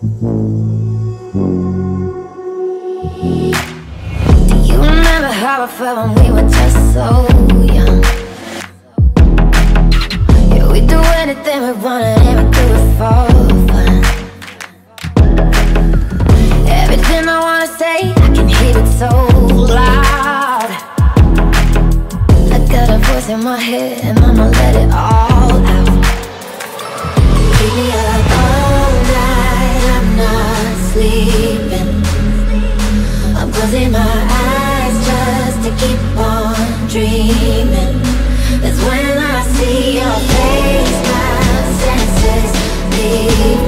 Do you remember how I felt when we were just so young? Yeah, we do anything we wanted and we do it for fun. Everything I wanna say, I can hear it so loud. I got a voice in my head and I'ma let it all out. Keep me I'm not sleeping. I'm closing my eyes just to keep on dreaming. That's when I see your face, my senses leave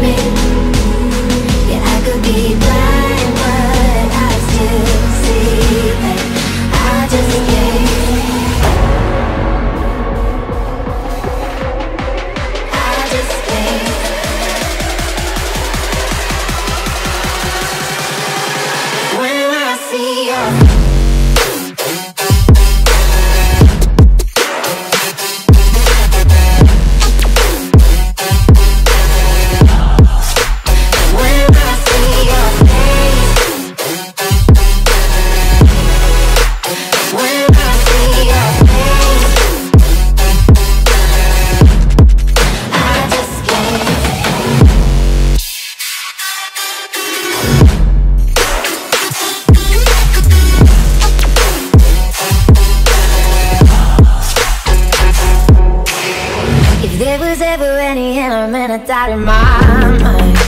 any element of doubt in my mind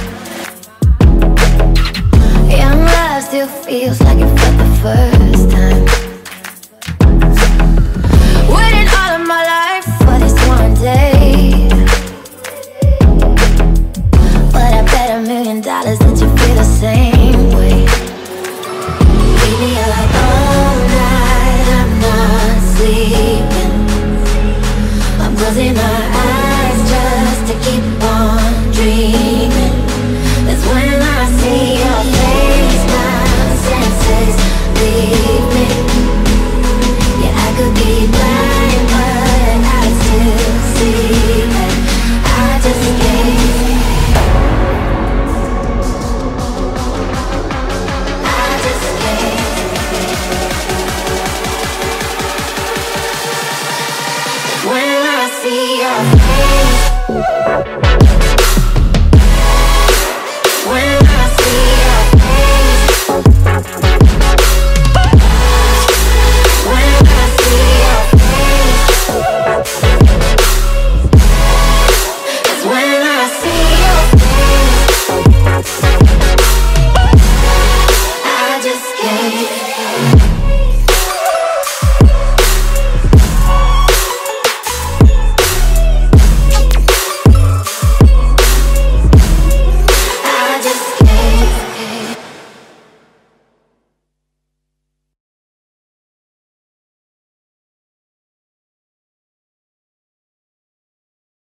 Young love still feels like it felt the first time